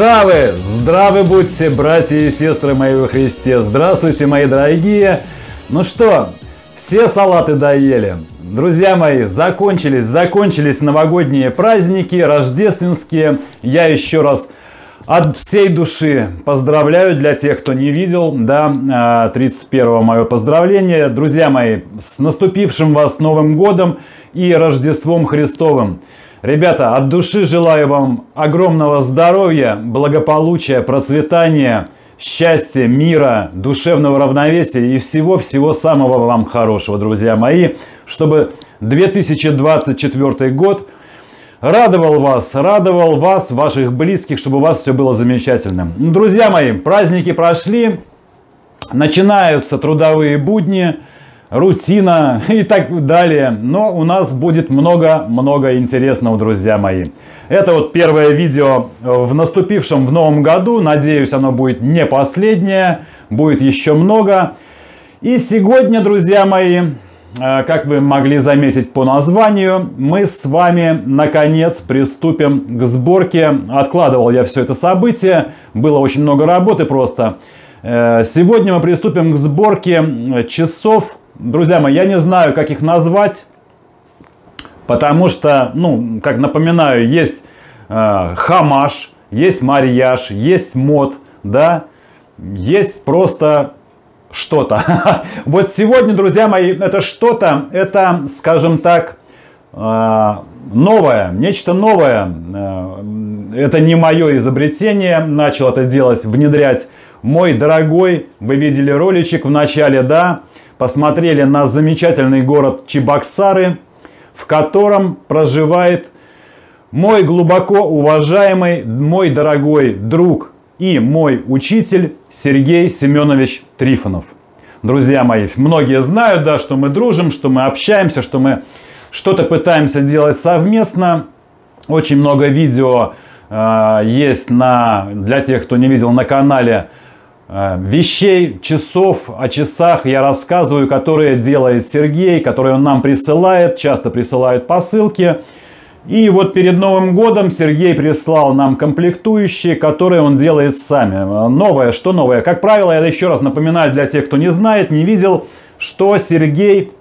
Здравы, здравы будьте, братья и сестры мои во Христе. Здравствуйте, мои дорогие. Ну что, все салаты доели. Друзья мои, закончились, закончились новогодние праздники, рождественские. Я еще раз от всей души поздравляю для тех, кто не видел, да, 31 а, мое поздравление. Друзья мои, с наступившим вас Новым Годом и Рождеством Христовым. Ребята, от души желаю вам огромного здоровья, благополучия, процветания, счастья, мира, душевного равновесия и всего-всего самого вам хорошего, друзья мои, чтобы 2024 год радовал вас, радовал вас, ваших близких, чтобы у вас все было замечательным. Друзья мои, праздники прошли, начинаются трудовые будни – рутина и так далее. Но у нас будет много-много интересного, друзья мои. Это вот первое видео в наступившем в новом году. Надеюсь, оно будет не последнее. Будет еще много. И сегодня, друзья мои, э, как вы могли заметить по названию, мы с вами наконец приступим к сборке. Откладывал я все это событие. Было очень много работы просто. Э, сегодня мы приступим к сборке часов Друзья мои, я не знаю, как их назвать, потому что, ну, как напоминаю, есть э, хамаш, есть марияж, есть мод, да, есть просто что-то. Вот сегодня, друзья мои, это что-то, это, скажем так, э, новое, нечто новое. Э, это не мое изобретение, начал это делать, внедрять мой дорогой, вы видели роличек в начале, да, посмотрели на замечательный город Чебоксары, в котором проживает мой глубоко уважаемый, мой дорогой друг и мой учитель Сергей Семенович Трифонов. Друзья мои, многие знают, да, что мы дружим, что мы общаемся, что мы что-то пытаемся делать совместно. Очень много видео э, есть на, для тех, кто не видел на канале вещей, часов, о часах я рассказываю, которые делает Сергей, которые он нам присылает, часто присылают посылки. И вот перед Новым годом Сергей прислал нам комплектующие, которые он делает сами. Новое, что новое? Как правило, я еще раз напоминаю для тех, кто не знает, не видел, что Сергей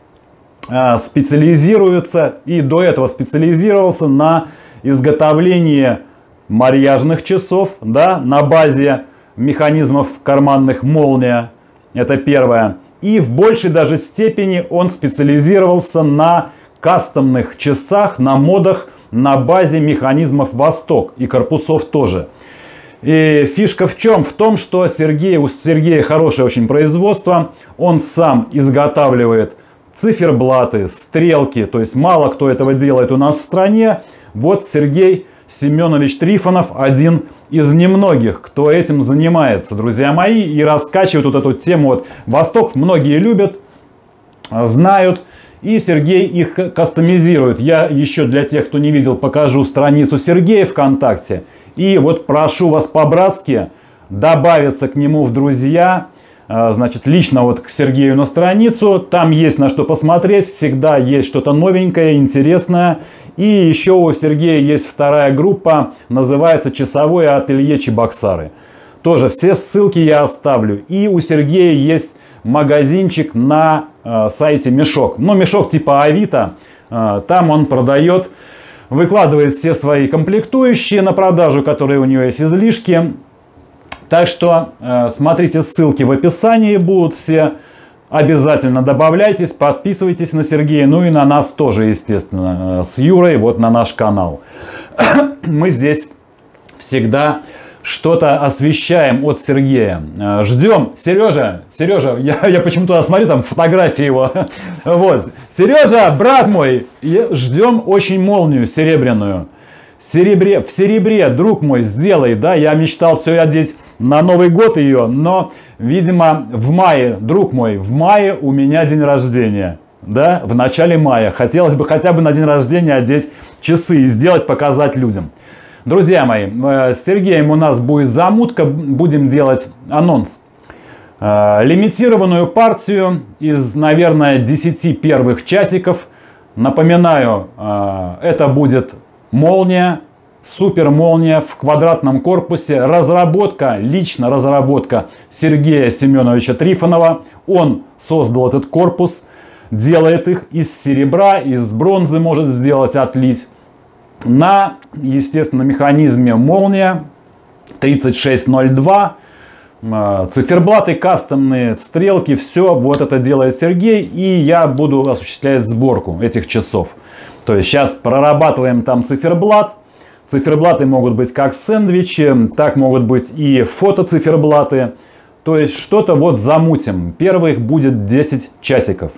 э, специализируется и до этого специализировался на изготовлении марьяжных часов да, на базе механизмов карманных молния. Это первое. И в большей даже степени он специализировался на кастомных часах, на модах на базе механизмов Восток и корпусов тоже. И фишка в чем? В том, что Сергей, у Сергея хорошее очень производство. Он сам изготавливает циферблаты, стрелки. То есть мало кто этого делает у нас в стране. Вот Сергей Семенович Трифонов один из немногих, кто этим занимается, друзья мои, и раскачивает вот эту тему. Вот Восток многие любят, знают, и Сергей их кастомизирует. Я еще для тех, кто не видел, покажу страницу Сергея ВКонтакте. И вот прошу вас по-братски добавиться к нему в друзья, а, значит, лично вот к Сергею на страницу. Там есть на что посмотреть, всегда есть что-то новенькое, интересное. И еще у Сергея есть вторая группа, называется «Часовое ателье Чебоксары». Тоже все ссылки я оставлю. И у Сергея есть магазинчик на э, сайте Мешок. Ну, Мешок типа Авито. Э, там он продает, выкладывает все свои комплектующие на продажу, которые у него есть излишки. Так что э, смотрите ссылки в описании будут все. Обязательно добавляйтесь, подписывайтесь на Сергея, ну и на нас тоже, естественно, э, с Юрой, вот на наш канал. Мы здесь всегда что-то освещаем от Сергея. Э, ждем. Сережа, Сережа, я, я почему-то смотрю там фотографии его. Вот. Сережа, брат мой, ждем очень молнию серебряную серебре, в серебре, друг мой, сделай, да, я мечтал все одеть на Новый год ее, но, видимо, в мае, друг мой, в мае у меня день рождения, да, в начале мая. Хотелось бы хотя бы на день рождения одеть часы и сделать, показать людям. Друзья мои, э, с Сергеем у нас будет замутка, будем делать анонс. Э, лимитированную партию из, наверное, 10 первых часиков. Напоминаю, э, это будет молния Супер молния в квадратном корпусе. Разработка, лично разработка Сергея Семеновича Трифонова. Он создал этот корпус, делает их из серебра, из бронзы может сделать, отлить. На, естественно, механизме молния 3602 а, циферблаты, кастомные стрелки, все вот это делает Сергей, и я буду осуществлять сборку этих часов. То есть сейчас прорабатываем там циферблат, циферблаты могут быть как сэндвичи, так могут быть и фотоциферблаты, то есть что-то вот замутим. Первых будет 10 часиков,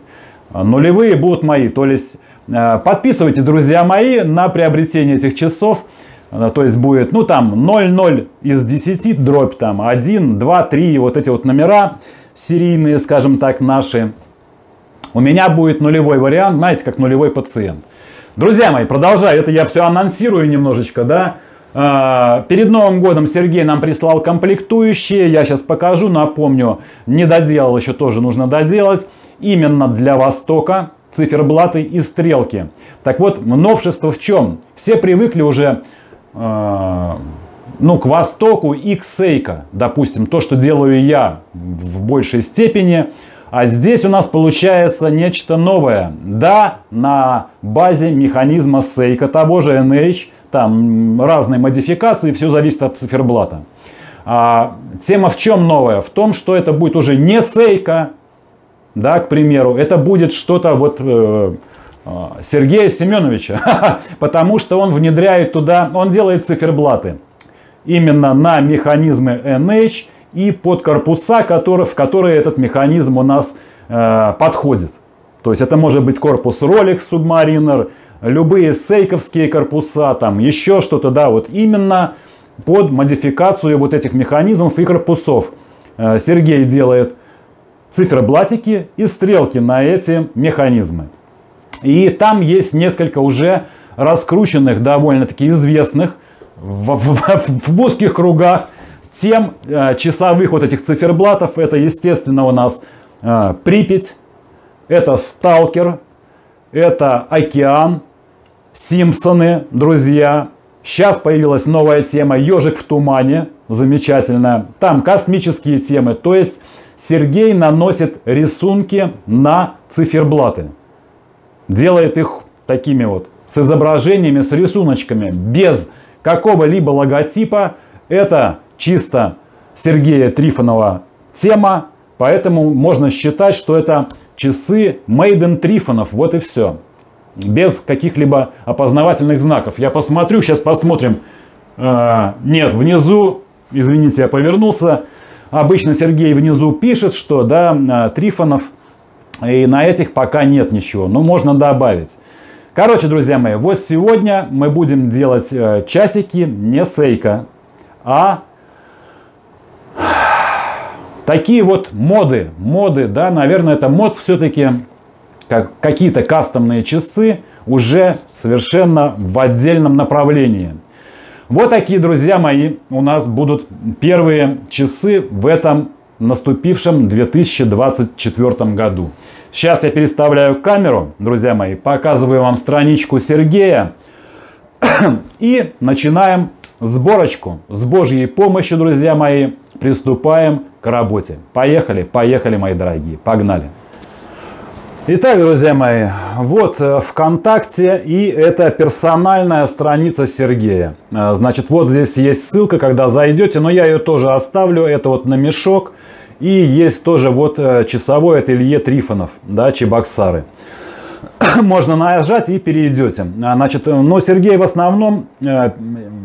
нулевые будут мои, то есть а, подписывайтесь, друзья мои, на приобретение этих часов. То есть будет, ну там 0,0 из 10, дробь там 1, 2, 3, вот эти вот номера серийные, скажем так, наши. У меня будет нулевой вариант, знаете, как нулевой пациент. Друзья мои, продолжаю, это я все анонсирую немножечко, да. А, перед Новым годом Сергей нам прислал комплектующие, я сейчас покажу, напомню, не доделал еще тоже нужно доделать. Именно для Востока циферблаты и стрелки. Так вот, новшество в чем? Все привыкли уже Э, ну, к востоку и к сейка, допустим, то, что делаю я в большей степени. А здесь у нас получается нечто новое. Да, на базе механизма сейка, того же NH, там разные модификации, все зависит от циферблата. А, тема в чем новая? В том, что это будет уже не сейка, да, к примеру, это будет что-то вот э, а, Сергея Семеновича, потому что он внедряет туда, он делает циферблаты именно на механизмы NH и под корпуса, которые, в которые этот механизм у нас э, подходит. То есть это может быть корпус Rolex Submariner, любые сейковские корпуса, там еще что-то, да, вот именно под модификацию вот этих механизмов и корпусов. Э, Сергей делает циферблатики и стрелки на эти механизмы. И там есть несколько уже раскрученных, довольно-таки известных в, в, в узких кругах тем э, часовых вот этих циферблатов. Это, естественно, у нас э, Припять, это Сталкер, это Океан, Симпсоны, друзья. Сейчас появилась новая тема «Ежик в тумане», замечательная. Там космические темы, то есть Сергей наносит рисунки на циферблаты делает их такими вот, с изображениями, с рисуночками, без какого-либо логотипа. Это чисто Сергея Трифонова тема, поэтому можно считать, что это часы in Трифонов, вот и все. Без каких-либо опознавательных знаков. Я посмотрю, сейчас посмотрим. Э, нет, внизу, извините, я повернулся. Обычно Сергей внизу пишет, что да, э, Трифонов – и на этих пока нет ничего, но можно добавить. Короче, друзья мои, вот сегодня мы будем делать э, часики не сейка, а такие вот моды. Моды, да, наверное, это мод все-таки как какие-то кастомные часы уже совершенно в отдельном направлении. Вот такие, друзья мои, у нас будут первые часы в этом наступившем 2024 году. Сейчас я переставляю камеру, друзья мои, показываю вам страничку Сергея и начинаем сборочку. С Божьей помощью, друзья мои, приступаем к работе. Поехали, поехали, мои дорогие, погнали. Итак, друзья мои, вот э, ВКонтакте и это персональная страница Сергея. Э, значит, вот здесь есть ссылка, когда зайдете, но я ее тоже оставлю. Это вот на мешок. И есть тоже вот э, часовой ателье Трифонов, да, Чебоксары. Можно нажать и перейдете. А, значит, но Сергей в основном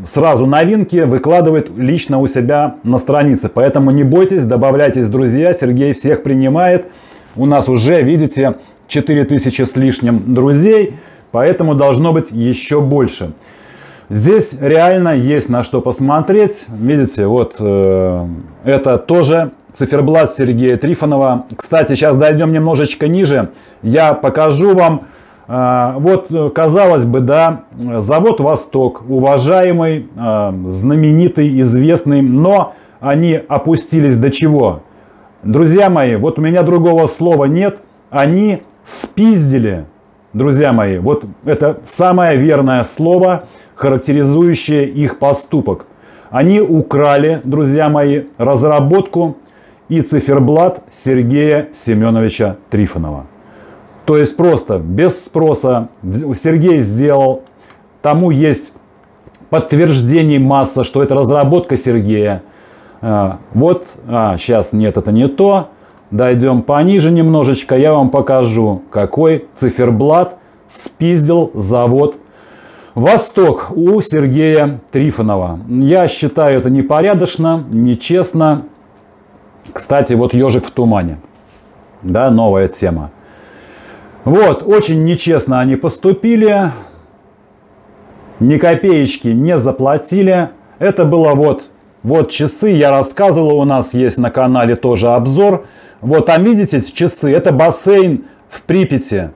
сразу новинки выкладывает лично у себя на странице. Поэтому не бойтесь, добавляйтесь, друзья. Сергей всех принимает. У нас уже, видите, 4000 с лишним друзей, поэтому должно быть еще больше. Здесь реально есть на что посмотреть. Видите, вот э, это тоже циферблат Сергея Трифонова. Кстати, сейчас дойдем немножечко ниже. Я покажу вам. Э, вот, казалось бы, да, завод Восток, уважаемый, э, знаменитый, известный, но они опустились до чего? Друзья мои, вот у меня другого слова нет. Они спиздили, друзья мои. Вот это самое верное слово. характеризующее их поступок. Они украли, друзья мои, разработку и циферблат Сергея Семеновича Трифонова. То есть просто без спроса Сергей сделал, тому есть подтверждение масса, что это разработка Сергея. А, вот, а, сейчас нет, это не то. Дойдем пониже немножечко, я вам покажу, какой циферблат спиздил завод Восток у Сергея Трифонова. Я считаю это непорядочно, нечестно. Кстати, вот ежик в тумане. Да, новая тема. Вот, очень нечестно они поступили. Ни копеечки не заплатили. Это было вот, вот часы, я рассказывал, у нас есть на канале тоже обзор. Вот там видите часы, это бассейн в Припяти.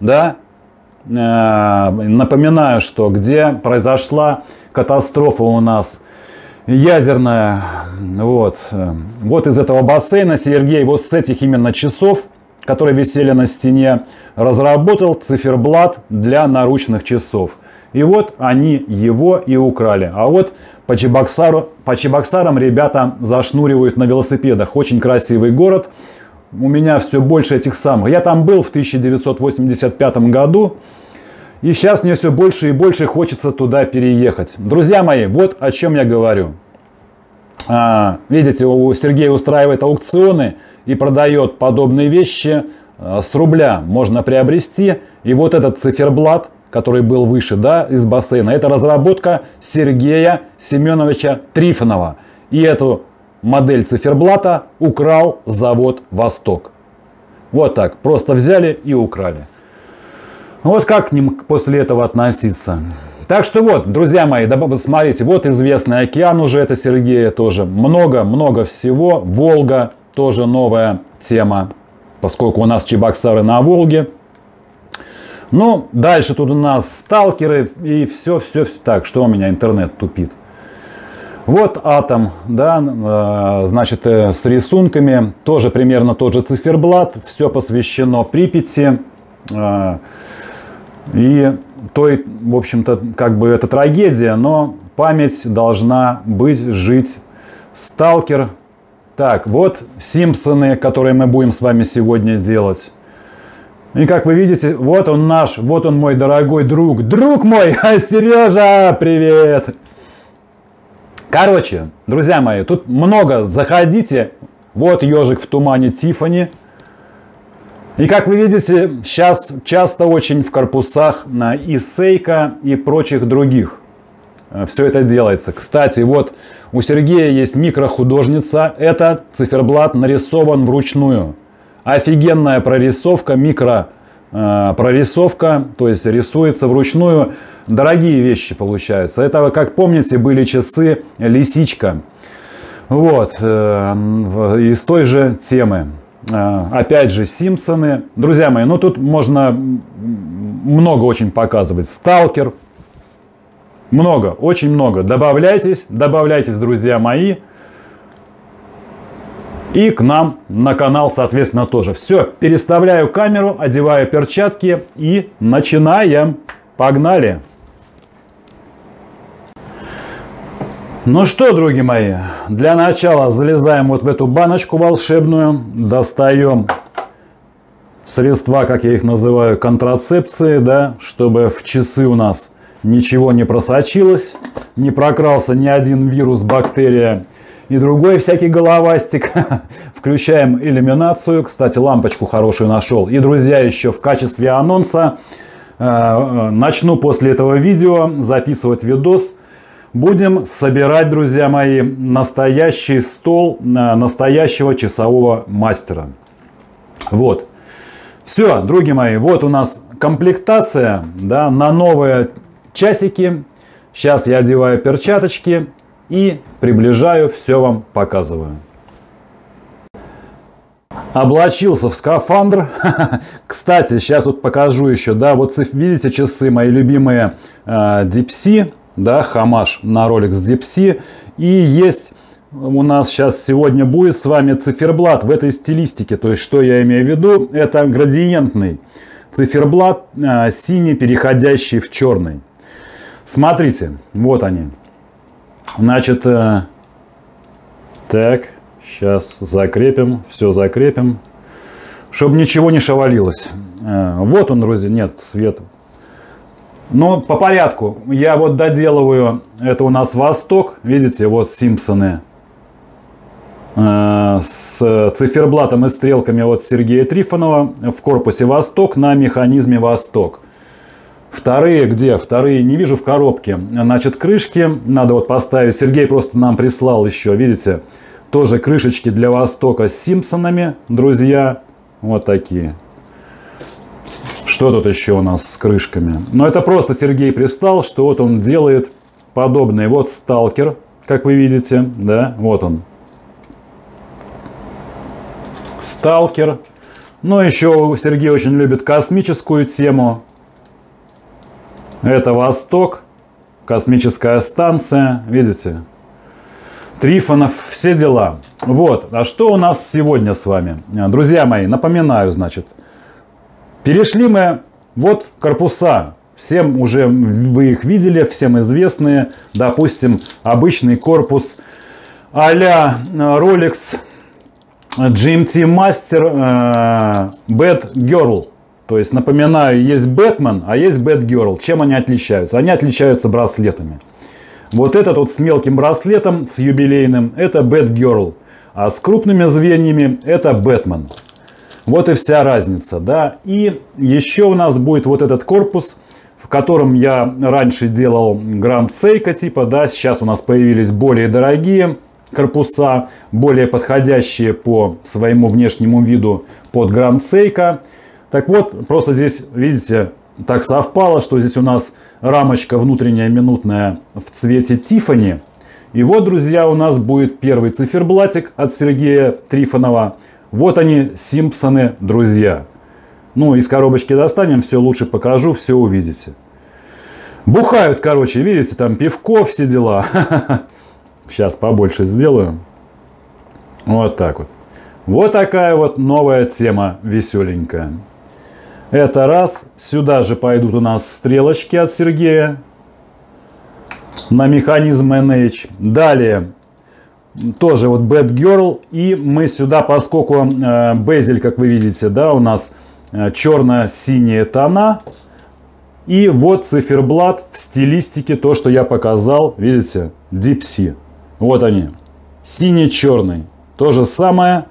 Да, Э, напоминаю, что где произошла катастрофа у нас ядерная. Вот. вот из этого бассейна Сергей вот с этих именно часов, которые висели на стене, разработал циферблат для наручных часов. И вот они его и украли. А вот по, Чебоксару, по Чебоксарам ребята зашнуривают на велосипедах. Очень красивый город. У меня все больше этих самых. Я там был в 1985 году. И сейчас мне все больше и больше хочется туда переехать. Друзья мои, вот о чем я говорю. А, видите, у Сергея устраивает аукционы и продает подобные вещи а, с рубля. Можно приобрести. И вот этот циферблат, который был выше, да, из бассейна, это разработка Сергея Семеновича Трифонова. И эту модель циферблата украл завод «Восток». Вот так, просто взяли и украли. Вот как к ним после этого относиться? Так что вот, друзья мои, смотрите, вот известный океан уже, это Сергея тоже. Много-много всего. Волга тоже новая тема, поскольку у нас Чебоксары на Волге. Ну, дальше тут у нас сталкеры и все-все. Так, что у меня интернет тупит. Вот атом, да, э, значит, э, с рисунками, тоже примерно тот же циферблат, все посвящено Припяти. И то, в общем-то, как бы это трагедия, но память должна быть, жить. Сталкер. Так, вот Симпсоны, которые мы будем с вами сегодня делать. И как вы видите, вот он наш, вот он мой дорогой друг. Друг мой, Сережа, привет! Короче, друзья мои, тут много, заходите. Вот ежик в тумане Тифани. И как вы видите, сейчас часто очень в корпусах и Сейка, и прочих других э, все это делается. Кстати, вот у Сергея есть микрохудожница. Это циферблат нарисован вручную. Офигенная прорисовка, микро э, прорисовка, то есть рисуется вручную. Дорогие вещи получаются. Это, как помните, были часы лисичка. Вот, э, из той же темы. А, опять же, Симпсоны. Друзья мои, ну тут можно много очень показывать. Сталкер. Много, очень много. Добавляйтесь, добавляйтесь, друзья мои. И к нам на канал, соответственно, тоже. Все, переставляю камеру, одеваю перчатки и начинаем. Погнали! Ну что, друзья мои, для начала залезаем вот в эту баночку волшебную, достаем средства, как я их называю, контрацепции, да, чтобы в часы у нас ничего не просочилось, не прокрался ни один вирус, бактерия и другой всякий головастик. Включаем иллюминацию, кстати, лампочку хорошую нашел. И, друзья, еще в качестве анонса э, э, начну после этого видео записывать видос – Будем собирать, друзья мои, настоящий стол настоящего часового мастера. Вот. Все, друзья мои, вот у нас комплектация да, на новые часики. Сейчас я одеваю перчаточки и приближаю, все вам показываю. Облачился в скафандр. Кстати, сейчас вот покажу еще, да, вот видите часы мои любимые э, Deep да, Хамаш на Rolex Deep И есть у нас сейчас сегодня будет с вами циферблат в этой стилистике. То есть, что я имею в виду? Это градиентный циферблат, э, синий, переходящий в черный. Смотрите, вот они. Значит, э, так, сейчас закрепим, все закрепим, чтобы ничего не шевалилось. Э, вот он, друзья, нет, свет. Но по порядку. Я вот доделываю, это у нас Восток, видите, вот Симпсоны. Э, с циферблатом и стрелками от Сергея Трифонова в корпусе Восток на механизме Восток. Вторые где? Вторые не вижу в коробке. Значит, крышки надо вот поставить. Сергей просто нам прислал еще, видите, тоже крышечки для Востока с Симпсонами, друзья. Вот такие. Что тут еще у нас с крышками? Ну, это просто Сергей прислал, что вот он делает подобные. Вот сталкер, как вы видите, да, вот он. Сталкер. Но еще Сергей очень любит космическую тему. Это Восток, космическая станция, видите? Трифонов, все дела. Вот, а что у нас сегодня с вами? Друзья мои, напоминаю, значит, перешли мы, вот корпуса, всем уже вы их видели, всем известные, допустим, обычный корпус а-ля Rolex GMT Master э, Bad Girl. То есть, напоминаю, есть Бэтмен, а есть Бэтгерл. Чем они отличаются? Они отличаются браслетами. Вот этот вот с мелким браслетом, с юбилейным, это Бэтгерл. А с крупными звеньями это Бэтмен. Вот и вся разница, да. И еще у нас будет вот этот корпус, в котором я раньше делал Гранд Сейка типа, да. Сейчас у нас появились более дорогие корпуса, более подходящие по своему внешнему виду под Гранд Сейка. Так вот, просто здесь, видите, так совпало, что здесь у нас рамочка внутренняя минутная в цвете Тифани. И вот, друзья, у нас будет первый циферблатик от Сергея Трифонова. Вот они, Симпсоны, друзья. Ну, из коробочки достанем, все лучше покажу, все увидите. Бухают, короче, видите, там пивко, все дела. Сейчас побольше сделаю. Вот так вот. Вот такая вот новая тема веселенькая. Это раз. Сюда же пойдут у нас стрелочки от Сергея на механизм NH. Далее тоже вот Bad Girl. И мы сюда, поскольку э, безель, как вы видите, да, у нас э, черно-синие тона. И вот циферблат в стилистике, то, что я показал, видите, Deep Sea. Вот они, синий-черный. То же самое,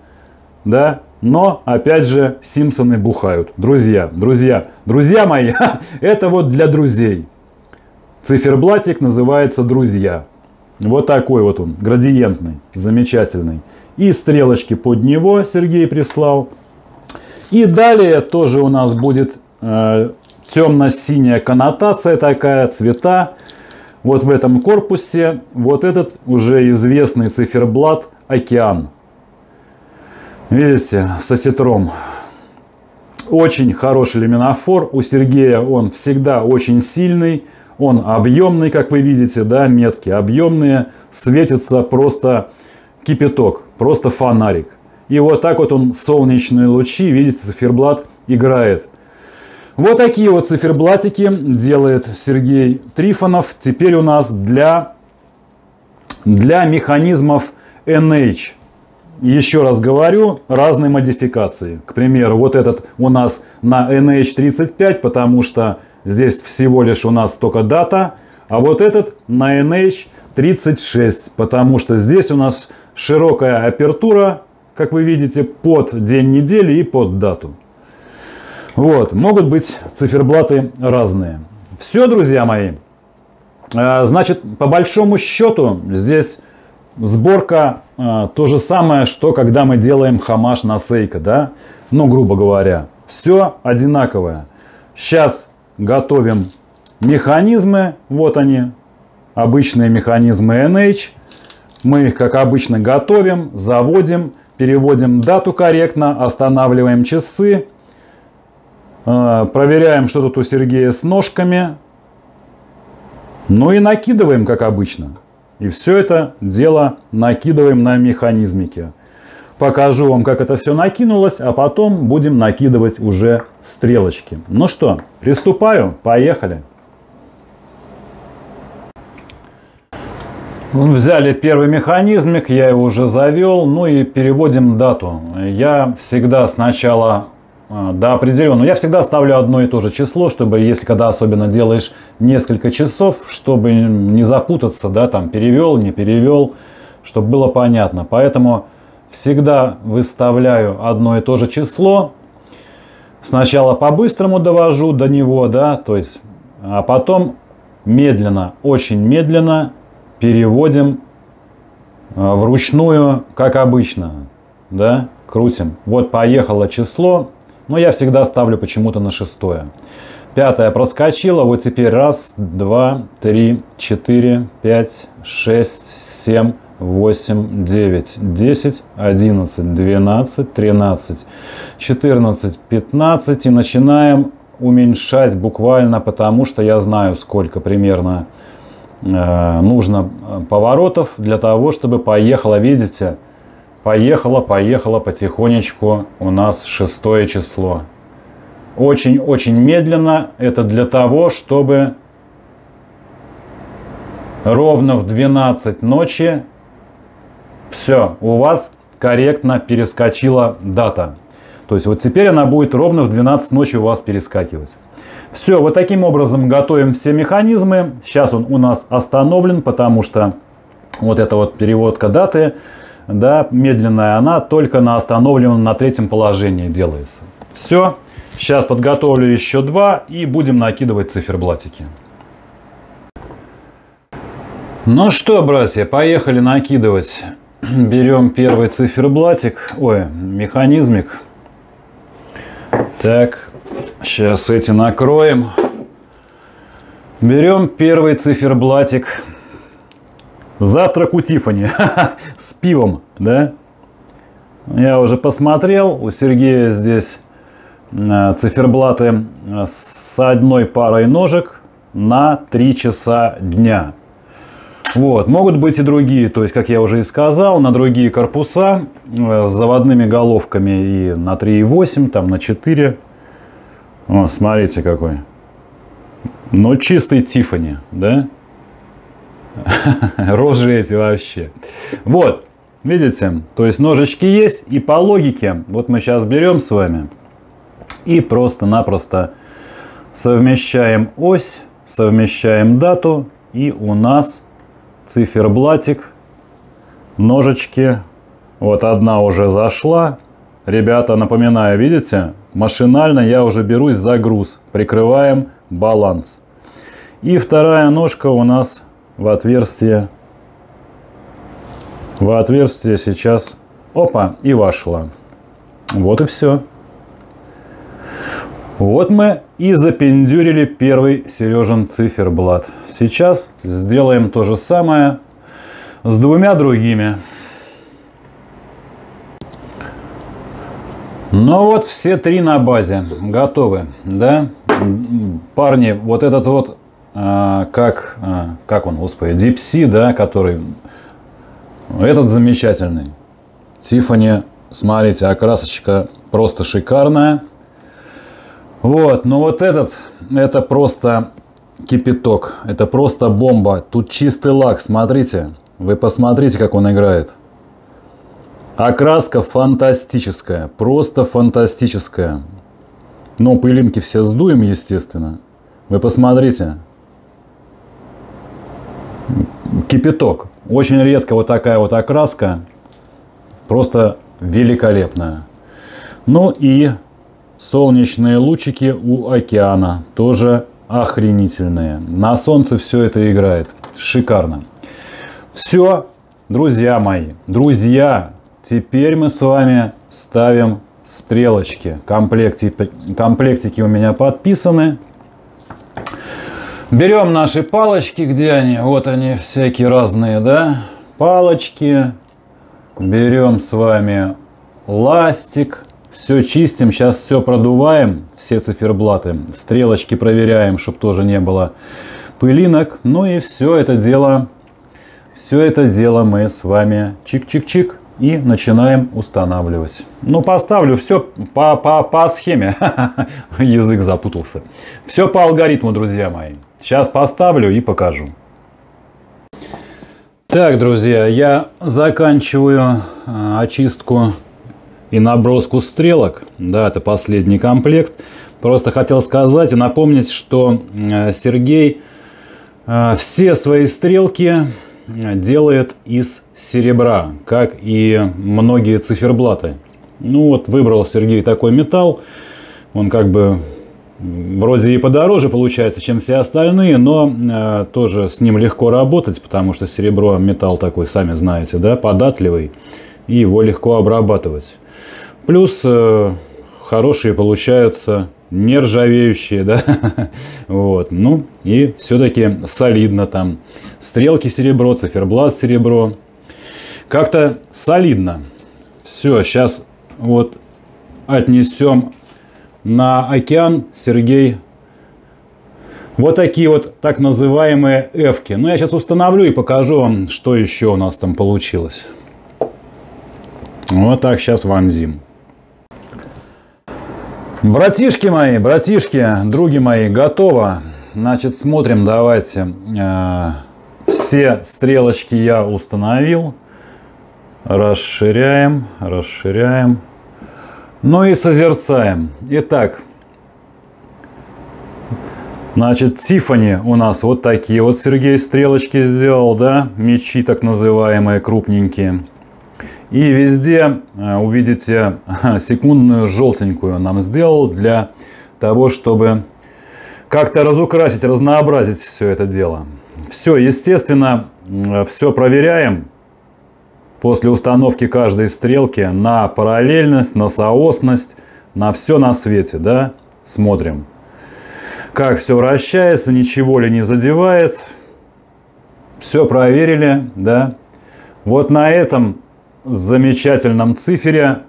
да, но, опять же, Симпсоны бухают. Друзья, друзья, друзья мои, это вот для друзей. Циферблатик называется «Друзья». Вот такой вот он, градиентный, замечательный. И стрелочки под него Сергей прислал. И далее тоже у нас будет э, темно-синяя коннотация такая, цвета. Вот в этом корпусе вот этот уже известный циферблат «Океан». Видите, с осетром. Очень хороший люминофор. У Сергея он всегда очень сильный. Он объемный, как вы видите, да, метки объемные. Светится просто кипяток, просто фонарик. И вот так вот он солнечные лучи, видите, циферблат играет. Вот такие вот циферблатики делает Сергей Трифонов. Теперь у нас для, для механизмов NH еще раз говорю, разные модификации. К примеру, вот этот у нас на NH35, потому что здесь всего лишь у нас только дата. А вот этот на NH36, потому что здесь у нас широкая апертура, как вы видите, под день недели и под дату. Вот, могут быть циферблаты разные. Все, друзья мои. А, значит, по большому счету, здесь Сборка э, то же самое, что когда мы делаем хамаш на сейка, да? Ну, грубо говоря, все одинаковое. Сейчас готовим механизмы, вот они, обычные механизмы NH. Мы их, как обычно, готовим, заводим, переводим дату корректно, останавливаем часы, э, проверяем, что тут у Сергея с ножками, ну и накидываем, как обычно. И все это дело накидываем на механизмике. Покажу вам, как это все накинулось, а потом будем накидывать уже стрелочки. Ну что, приступаю, поехали. Взяли первый механизмик, я его уже завел, ну и переводим дату. Я всегда сначала а, до определенного, я всегда ставлю одно и то же число, чтобы, если когда особенно делаешь несколько часов, чтобы не запутаться, да, там перевел, не перевел, чтобы было понятно. Поэтому всегда выставляю одно и то же число. Сначала по-быстрому довожу до него, да, то есть, а потом медленно, очень медленно переводим а, вручную, как обычно, да, крутим. Вот поехало число, но я всегда ставлю почему-то на шестое. Пятое проскочило, вот теперь раз, два, три, четыре, пять, шесть, семь, восемь, девять, десять, одиннадцать, двенадцать, тринадцать, четырнадцать, пятнадцать. И начинаем уменьшать буквально потому, что я знаю, сколько примерно Э, нужно э, поворотов для того, чтобы поехало, видите, поехало, поехало потихонечку у нас шестое число. Очень-очень медленно. Это для того, чтобы ровно в 12 ночи все, у вас корректно перескочила дата. То есть вот теперь она будет ровно в 12 ночи у вас перескакивать. Все, вот таким образом готовим все механизмы. Сейчас он у нас остановлен, потому что вот эта вот переводка даты, да, медленная, она только на остановленном на третьем положении делается. Все, сейчас подготовлю еще два и будем накидывать циферблатики. Ну что, братья, поехали накидывать. Берем первый циферблатик, ой, механизмик. Так, Сейчас эти накроем. Берем первый циферблатик. Завтрак у Тифани с пивом, да? Я уже посмотрел, у Сергея здесь э, циферблаты э, с одной парой ножек на 3 часа дня. Вот. Могут быть и другие, то есть, как я уже и сказал, на другие корпуса э, с заводными головками и на 3,8, там на 4 о, смотрите какой. Ну, чистый Тифани, да? Рожи эти вообще. Вот, видите? То есть ножички есть. И по логике, вот мы сейчас берем с вами и просто-напросто совмещаем ось, совмещаем дату. И у нас циферблатик, ножички. Вот одна уже зашла. Ребята, напоминаю, видите? Машинально я уже берусь за груз. Прикрываем баланс. И вторая ножка у нас в отверстие. В отверстие сейчас. Опа, и вошла. Вот и все. Вот мы и запендюрили первый Сережин циферблат. Сейчас сделаем то же самое с двумя другими. Ну вот все три на базе готовы, да? Парни, вот этот вот, а, как, а, как он, господи, Дипси, да, который, этот замечательный. Тифани, смотрите, окрасочка просто шикарная. Вот, но вот этот, это просто кипяток, это просто бомба. Тут чистый лак, смотрите, вы посмотрите, как он играет. Окраска фантастическая, просто фантастическая. Но пылинки все сдуем, естественно. Вы посмотрите. Кипяток. Очень редко вот такая вот окраска. Просто великолепная. Ну и солнечные лучики у океана. Тоже охренительные. На солнце все это играет. Шикарно. Все, друзья мои, друзья, Теперь мы с вами ставим стрелочки. Комплектики, комплектики у меня подписаны. Берем наши палочки, где они? Вот они всякие разные, да? Палочки. Берем с вами ластик. Все чистим, сейчас все продуваем, все циферблаты. Стрелочки проверяем, чтобы тоже не было пылинок. Ну и все это дело, все это дело мы с вами чик-чик-чик и начинаем устанавливать. Ну, поставлю все по, по, по схеме. Язык запутался. Все по алгоритму, друзья мои. Сейчас поставлю и покажу. Так, друзья, я заканчиваю э, очистку и наброску стрелок. Да, это последний комплект. Просто хотел сказать и напомнить, что э, Сергей э, все свои стрелки делает из серебра, как и многие циферблаты. Ну вот выбрал Сергей такой металл. Он как бы вроде и подороже получается, чем все остальные, но э, тоже с ним легко работать, потому что серебро металл такой, сами знаете, да, податливый, и его легко обрабатывать. Плюс э, хорошие получаются нержавеющие, да, вот, ну и все-таки солидно там, стрелки серебро, циферблат серебро, как-то солидно. Все, сейчас вот отнесем на океан, Сергей, вот такие вот так называемые эвки. Ну, я сейчас установлю и покажу вам, что еще у нас там получилось. Вот так сейчас вонзим. Братишки мои, братишки, други мои, готово. Значит, смотрим, давайте. Э, все стрелочки я установил. Расширяем, расширяем. Ну и созерцаем. Итак, значит, Тифани у нас вот такие вот Сергей стрелочки сделал, да, мечи так называемые, крупненькие. И везде э, увидите секундную желтенькую нам сделал для того, чтобы как-то разукрасить, разнообразить все это дело. Все, естественно, все проверяем после установки каждой стрелки на параллельность, на соосность, на все на свете, да, смотрим. Как все вращается, ничего ли не задевает. Все проверили, да. Вот на этом замечательном цифере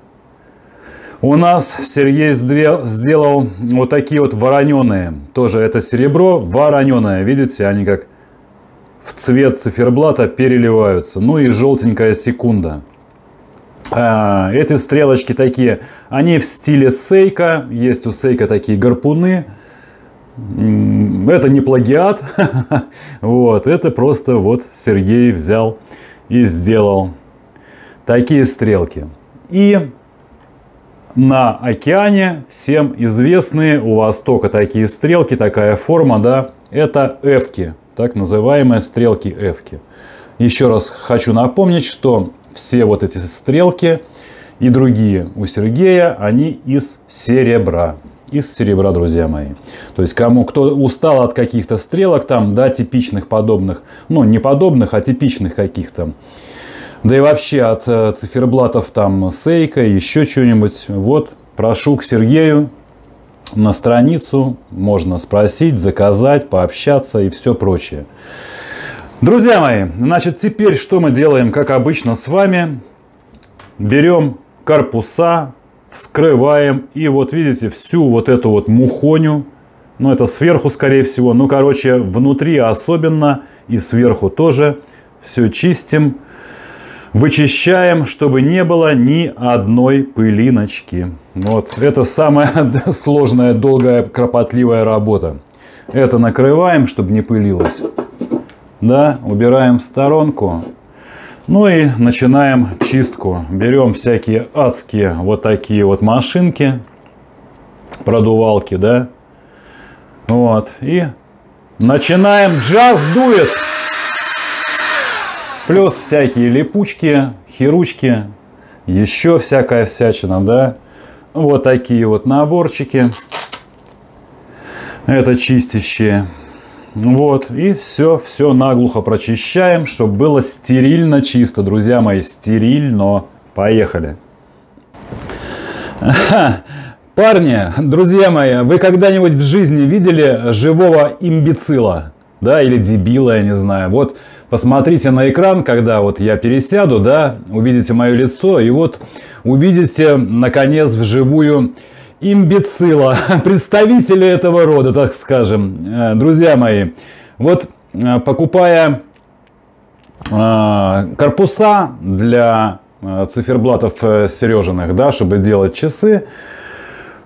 у нас Сергей сделал вот такие вот вороненые. Тоже это серебро вороненое. Видите, они как в цвет циферблата переливаются. Ну и желтенькая секунда. А, эти стрелочки такие, они в стиле Сейка. Есть у Сейка такие гарпуны. Это не плагиат. вот, это просто вот Сергей взял и сделал такие стрелки. И на океане всем известные у Востока такие стрелки, такая форма, да, это эвки так называемые стрелки эвки. Еще раз хочу напомнить, что все вот эти стрелки и другие у Сергея, они из серебра. Из серебра, друзья мои. То есть, кому кто устал от каких-то стрелок там, да, типичных, подобных, ну, не подобных, а типичных каких-то, да и вообще от э, циферблатов там Сейка, еще что-нибудь, вот, прошу к Сергею, на страницу, можно спросить, заказать, пообщаться и все прочее. Друзья мои, значит, теперь что мы делаем, как обычно с вами? Берем корпуса, вскрываем и вот видите всю вот эту вот мухоню, ну это сверху скорее всего, ну короче внутри особенно и сверху тоже все чистим, вычищаем, чтобы не было ни одной пылиночки. Вот. Это самая сложная, долгая, кропотливая работа. Это накрываем, чтобы не пылилось. Да, убираем в сторонку. Ну и начинаем чистку. Берем всякие адские вот такие вот машинки, продувалки, да. Вот. И начинаем джаз дует. Плюс всякие липучки, херучки, еще всякая всячина, да. Вот такие вот наборчики. Это чистящие. Вот, и все, все наглухо прочищаем, чтобы было стерильно чисто, друзья мои, стерильно. Поехали. Парни, друзья мои, вы когда-нибудь в жизни видели живого имбецила? Да, или дебила, я не знаю. Вот посмотрите на экран, когда вот я пересяду, да, увидите мое лицо, и вот увидите, наконец, вживую имбецила, представителя этого рода, так скажем. Э, друзья мои, вот э, покупая э, корпуса для циферблатов Сережиных, да, чтобы делать часы,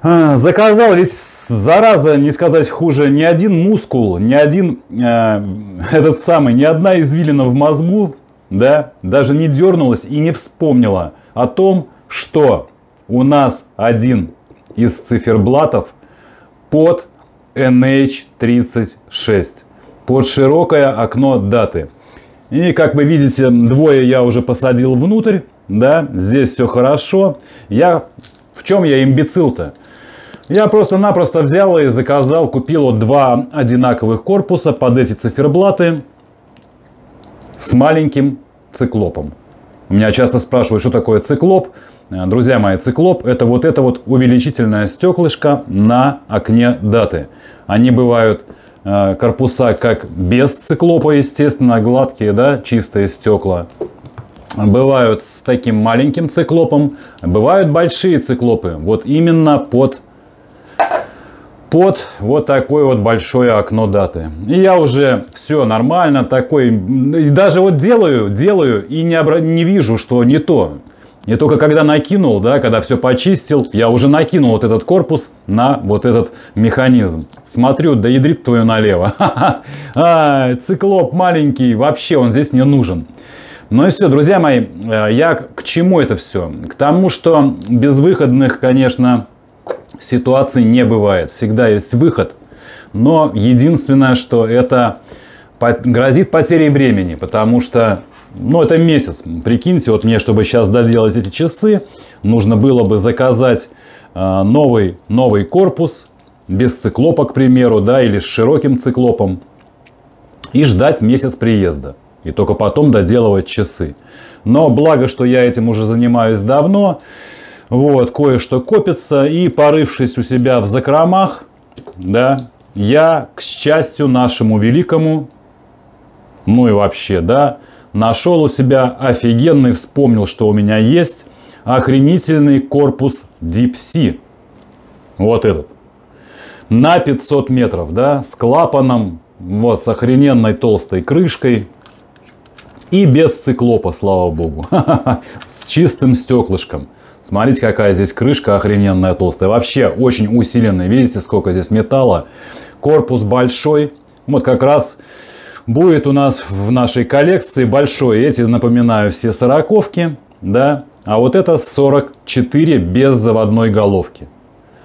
Заказал ведь, зараза, не сказать хуже, ни один мускул, ни один, э, этот самый, ни одна извилина в мозгу да, даже не дернулась и не вспомнила о том, что у нас один из циферблатов под NH36, под широкое окно даты. И как вы видите, двое я уже посадил внутрь, да, здесь все хорошо. Я, в чем я имбецил-то? Я просто-напросто взял и заказал, купил вот два одинаковых корпуса под эти циферблаты с маленьким циклопом. Меня часто спрашивают, что такое циклоп. Э, друзья мои, циклоп это вот это вот увеличительное стеклышко на окне даты. Они бывают э, корпуса как без циклопа, естественно, гладкие, да, чистые стекла. Бывают с таким маленьким циклопом, бывают большие циклопы, вот именно под под вот такое вот большое окно даты. И я уже все нормально, такой, даже вот делаю, делаю и не, обра... не вижу, что не то. И только когда накинул, да, когда все почистил, я уже накинул вот этот корпус на вот этот механизм. Смотрю, да ядрит твою налево. А, циклоп маленький, вообще он здесь не нужен. Ну и все, друзья мои, э, я к чему это все? К тому, что безвыходных, конечно, ситуаций не бывает. Всегда есть выход. Но единственное, что это грозит потерей времени, потому что, ну, это месяц. Прикиньте, вот мне, чтобы сейчас доделать эти часы, нужно было бы заказать э, новый, новый корпус, без циклопа, к примеру, да, или с широким циклопом, и ждать месяц приезда. И только потом доделывать часы. Но благо, что я этим уже занимаюсь давно, вот, кое-что копится. И порывшись у себя в закромах, да, я, к счастью нашему великому, ну и вообще, да, нашел у себя офигенный, вспомнил, что у меня есть, охренительный корпус Deep Sea. Вот этот. На 500 метров, да, с клапаном, вот, с охрененной толстой крышкой. И без циклопа, слава богу. С чистым стеклышком. Смотрите, какая здесь крышка охрененная толстая. Вообще очень усиленная. Видите, сколько здесь металла. Корпус большой. Вот как раз будет у нас в нашей коллекции большой. Эти, напоминаю, все сороковки. Да? А вот это 44 без заводной головки.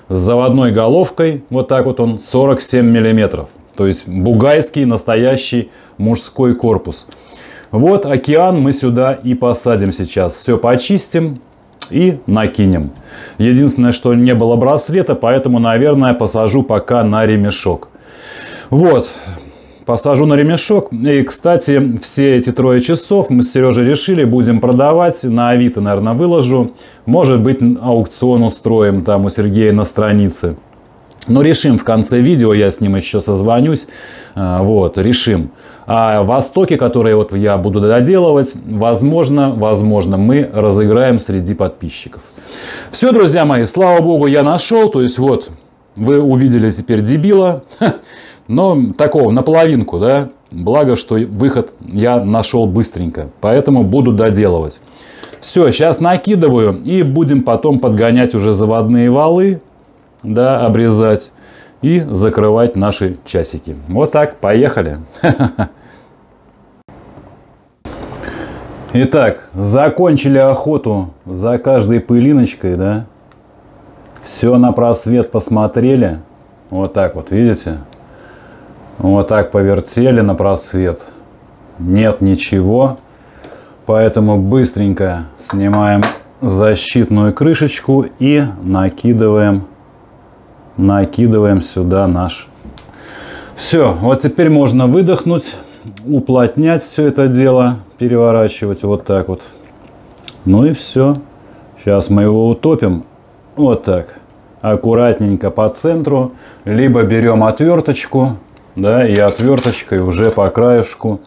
С заводной головкой, вот так вот он, 47 миллиметров. То есть бугайский настоящий мужской корпус. Вот океан мы сюда и посадим сейчас. Все почистим, и накинем. Единственное, что не было браслета, поэтому, наверное, посажу пока на ремешок. Вот, посажу на ремешок. И, кстати, все эти трое часов мы с Сережей решили, будем продавать. На Авито, наверное, выложу. Может быть, аукцион устроим там у Сергея на странице. Но решим в конце видео, я с ним еще созвонюсь. А, вот, решим. А востоки, которые вот я буду доделывать, возможно, возможно, мы разыграем среди подписчиков. Все, друзья мои, слава богу, я нашел. То есть вот, вы увидели теперь дебила. Но такого, наполовинку, да. Благо, что выход я нашел быстренько. Поэтому буду доделывать. Все, сейчас накидываю и будем потом подгонять уже заводные валы да, обрезать и закрывать наши часики. Вот так, поехали. Итак, закончили охоту за каждой пылиночкой, да? Все на просвет посмотрели. Вот так вот, видите? Вот так повертели на просвет. Нет ничего. Поэтому быстренько снимаем защитную крышечку и накидываем накидываем сюда наш. Все, вот теперь можно выдохнуть, уплотнять все это дело, переворачивать вот так вот. Ну и все. Сейчас мы его утопим вот так, аккуратненько по центру. Либо берем отверточку, да, и отверточкой уже по краешку.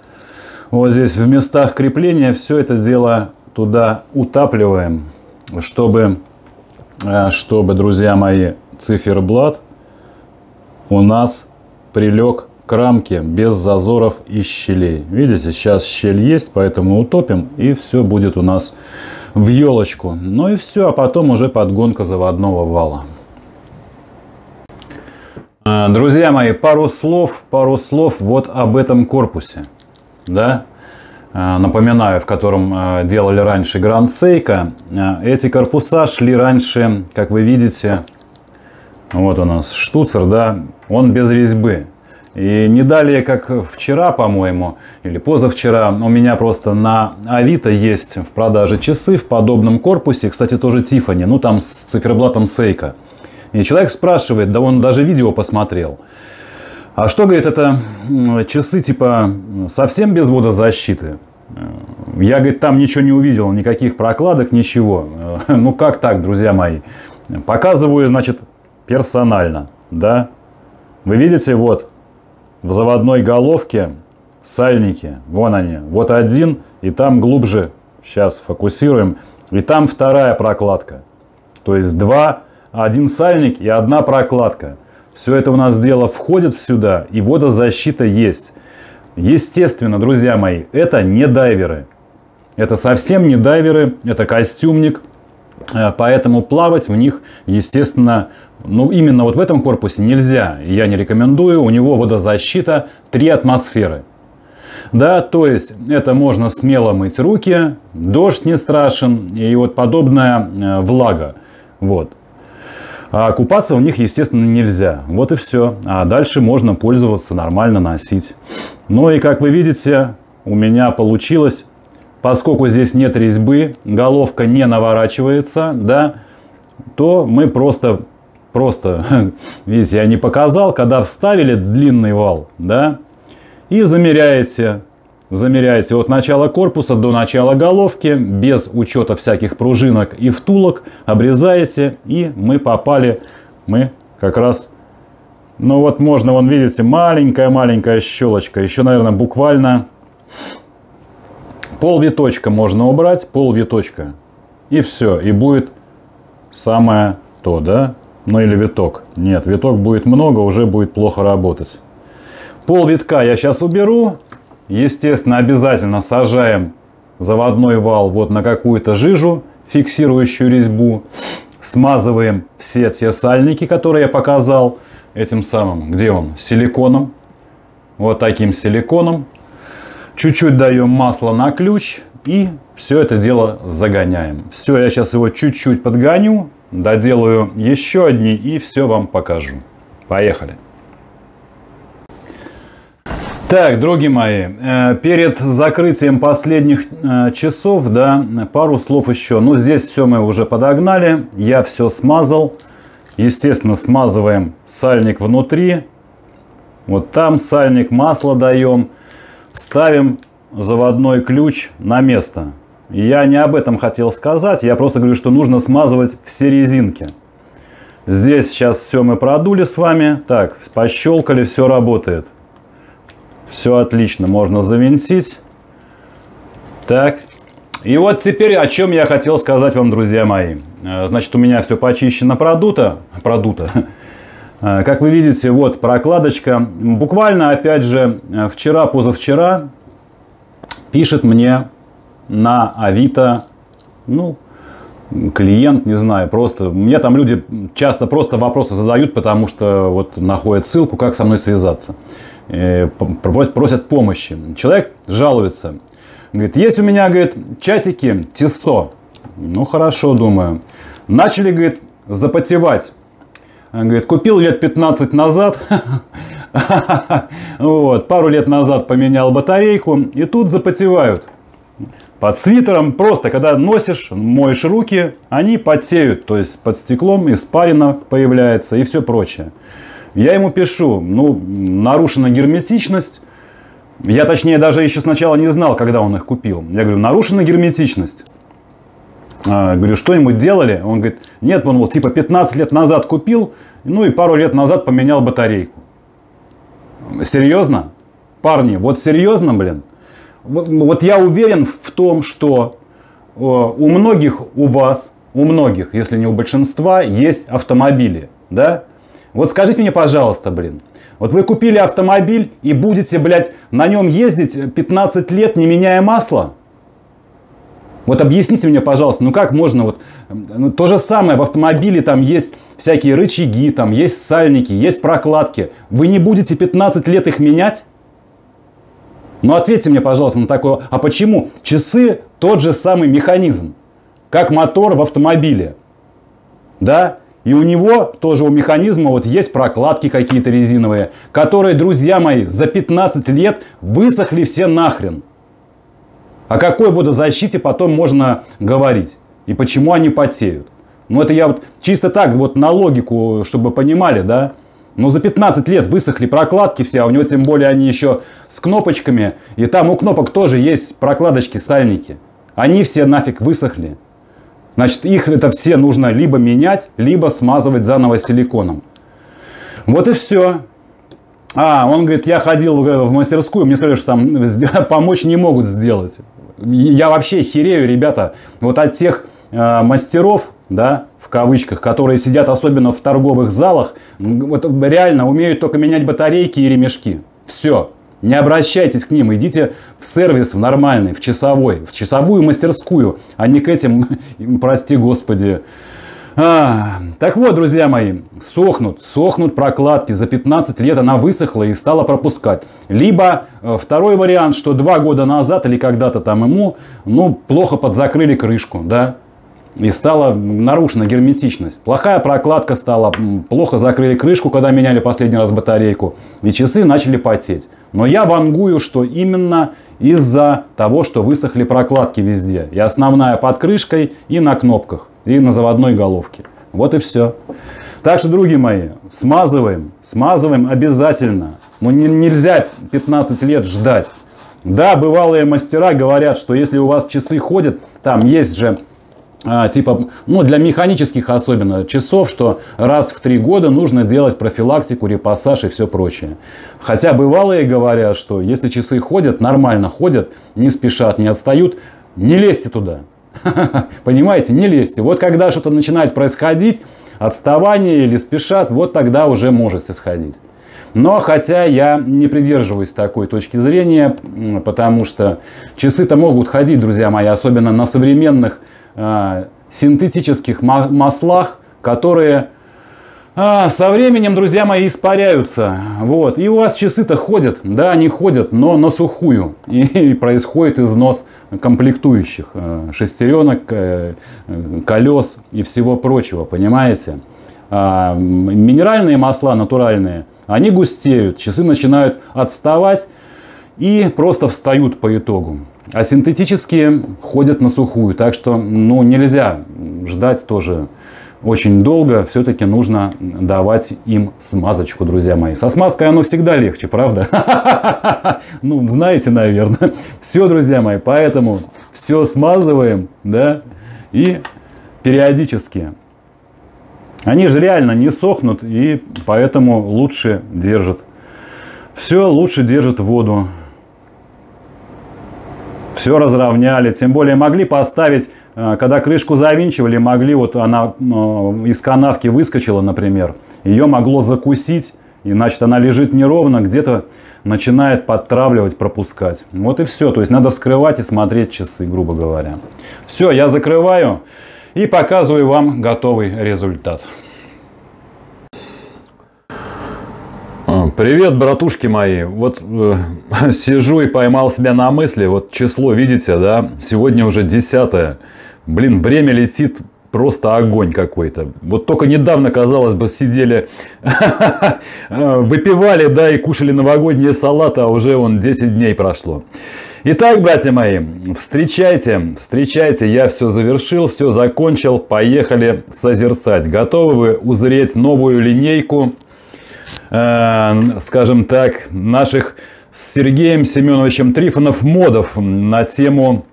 Вот здесь в местах крепления все это дело туда утапливаем, чтобы, э, чтобы, друзья мои, циферблат у нас прилег к рамке без зазоров и щелей. Видите, сейчас щель есть, поэтому утопим и все будет у нас в елочку. Ну и все, а потом уже подгонка заводного вала. А, друзья мои, пару слов, пару слов вот об этом корпусе. Да? Э, напоминаю, в котором э, делали раньше Гранд Сейка. Эти корпуса шли раньше, как вы видите, вот у нас штуцер, да, он без резьбы. И не далее, как вчера, по-моему, или позавчера, у меня просто на Авито есть в продаже часы в подобном корпусе. Кстати, тоже Тифани, ну там с циферблатом Сейка. И человек спрашивает, да он даже видео посмотрел. А что, говорит, это часы типа совсем без водозащиты? Я, говорит, там ничего не увидел, никаких прокладок, ничего. Ну как так, друзья мои? Показываю, значит, персонально, да? Вы видите, вот, в заводной головке сальники. Вон они. Вот один, и там глубже. Сейчас фокусируем. И там вторая прокладка. То есть два, один сальник и одна прокладка. Все это у нас дело входит сюда, и водозащита есть. Естественно, друзья мои, это не дайверы. Это совсем не дайверы, это костюмник. Э, поэтому плавать в них, естественно, ну, именно вот в этом корпусе нельзя. Я не рекомендую. У него водозащита 3 атмосферы. Да, то есть это можно смело мыть руки, дождь не страшен и вот подобная э, влага. Вот. А купаться в них, естественно, нельзя. Вот и все. А дальше можно пользоваться, нормально носить. Ну и как вы видите, у меня получилось, поскольку здесь нет резьбы, головка не наворачивается, да, то мы просто Просто, видите, я не показал, когда вставили длинный вал, да, и замеряете, замеряете от начала корпуса до начала головки, без учета всяких пружинок и втулок, обрезаете, и мы попали, мы как раз, ну вот можно, вон видите, маленькая-маленькая щелочка, еще, наверное, буквально пол виточка можно убрать, пол виточка, и все, и будет самое то, да, ну или виток. Нет, виток будет много, уже будет плохо работать. Пол витка я сейчас уберу. Естественно, обязательно сажаем заводной вал вот на какую-то жижу, фиксирующую резьбу. Смазываем все те сальники, которые я показал этим самым, где он, силиконом. Вот таким силиконом. Чуть-чуть даем масло на ключ и все это дело загоняем. Все, я сейчас его чуть-чуть подгоню, доделаю еще одни и все вам покажу. Поехали! Так, други мои, э, перед закрытием последних э, часов, да, пару слов еще. Ну, здесь все мы уже подогнали, я все смазал. Естественно, смазываем сальник внутри. Вот там сальник, масло даем. Ставим заводной ключ на место. Я не об этом хотел сказать, я просто говорю, что нужно смазывать все резинки. Здесь сейчас все мы продули с вами. Так, пощелкали, все работает. Все отлично, можно завинтить. Так. И вот теперь о чем я хотел сказать вам, друзья мои. Э, значит, у меня все почищено, продуто. Продуто. Э, как вы видите, вот прокладочка. Буквально, опять же, э, вчера-позавчера пишет мне на Авито, ну, клиент, не знаю, просто... Мне там люди часто просто вопросы задают, потому что вот находят ссылку, как со мной связаться. Э, просят помощи. Человек жалуется. Говорит, есть у меня, говорит, часики Тисо. Ну, хорошо, думаю. Начали, говорит, запотевать. Говорит, купил лет 15 назад, вот, пару лет назад поменял батарейку, и тут запотевают под свитером. Просто, когда носишь, моешь руки, они потеют. То есть под стеклом испарина появляется и все прочее. Я ему пишу, ну, нарушена герметичность. Я, точнее, даже еще сначала не знал, когда он их купил. Я говорю, нарушена герметичность. А, говорю, что ему делали? Он говорит, нет, он вот типа 15 лет назад купил, ну и пару лет назад поменял батарейку. Серьезно? Парни, вот серьезно, блин? Вот я уверен в том, что э, у многих у вас, у многих, если не у большинства, есть автомобили, да? Вот скажите мне, пожалуйста, блин, вот вы купили автомобиль и будете, блядь, на нем ездить 15 лет, не меняя масло? Вот объясните мне, пожалуйста, ну как можно вот... Ну, то же самое в автомобиле, там есть всякие рычаги, там есть сальники, есть прокладки. Вы не будете 15 лет их менять? Но ответьте мне, пожалуйста, на такое, а почему часы тот же самый механизм, как мотор в автомобиле? Да? И у него тоже у механизма вот есть прокладки какие-то резиновые, которые, друзья мои, за 15 лет высохли все нахрен. О какой водозащите потом можно говорить? И почему они потеют? Ну это я вот чисто так вот на логику, чтобы понимали, да? Но за 15 лет высохли прокладки все, а у него тем более они еще с кнопочками. И там у кнопок тоже есть прокладочки-сальники. Они все нафиг высохли. Значит, их это все нужно либо менять, либо смазывать заново силиконом. Вот и все. А, он говорит, я ходил в мастерскую, мне сказали, что там помочь не могут сделать. Я вообще херею, ребята, вот от тех э, мастеров, да, в кавычках, которые сидят особенно в торговых залах, вот реально умеют только менять батарейки и ремешки. Все. Не обращайтесь к ним, идите в сервис в нормальный, в часовой, в часовую мастерскую, а не к этим, прости господи. А, так вот, друзья мои, сохнут, сохнут прокладки. За 15 лет она высохла и стала пропускать. Либо э, второй вариант, что два года назад или когда-то там ему, ну, плохо подзакрыли крышку, да, и стала нарушена герметичность. Плохая прокладка стала, плохо закрыли крышку, когда меняли последний раз батарейку. И часы начали потеть. Но я вангую, что именно из-за того, что высохли прокладки везде. И основная под крышкой, и на кнопках, и на заводной головке. Вот и все. Так что, друзья мои, смазываем, смазываем обязательно. Ну, не, нельзя 15 лет ждать. Да, бывалые мастера говорят, что если у вас часы ходят, там есть же типа, ну, для механических особенно часов, что раз в три года нужно делать профилактику, репассаж и все прочее. Хотя бывалые говорят, что если часы ходят, нормально ходят, не спешат, не отстают, не лезьте туда. Понимаете, не лезьте. Вот когда что-то начинает происходить, отставание или спешат, вот тогда уже можете сходить. Но хотя я не придерживаюсь такой точки зрения, потому что часы-то могут ходить, друзья мои, особенно на современных синтетических маслах, которые а, со временем, друзья мои, испаряются. Вот. И у вас часы-то ходят, да, они ходят, но на сухую. И, происходит износ комплектующих. Э, шестеренок, э, колес и всего прочего, понимаете? А, минеральные масла, натуральные, они густеют, часы начинают отставать и просто встают по итогу. А синтетические ходят на сухую. Так что ну, нельзя ждать тоже очень долго. Все-таки нужно давать им смазочку, друзья мои. Со смазкой оно всегда легче, правда? Ну, знаете, наверное. Все, друзья мои. Поэтому все смазываем, да, и периодически. Они же реально не сохнут, и поэтому лучше держат. Все лучше держит воду все разровняли. Тем более могли поставить, э, когда крышку завинчивали, могли, вот она э, из канавки выскочила, например, ее могло закусить, и значит она лежит неровно, где-то начинает подтравливать, пропускать. Вот и все. То есть надо вскрывать и смотреть часы, грубо говоря. Все, я закрываю и показываю вам готовый результат. Привет, братушки мои. Вот э, сижу и поймал себя на мысли. Вот число, видите, да? Сегодня уже десятое. Блин, время летит просто огонь какой-то. Вот только недавно, казалось бы, сидели, выпивали, да, и кушали новогодние салаты, а уже вон 10 дней прошло. Итак, братья мои, встречайте, встречайте, я все завершил, все закончил, поехали созерцать. Готовы вы узреть новую линейку Э, скажем так, наших с Сергеем Семеновичем Трифонов модов на тему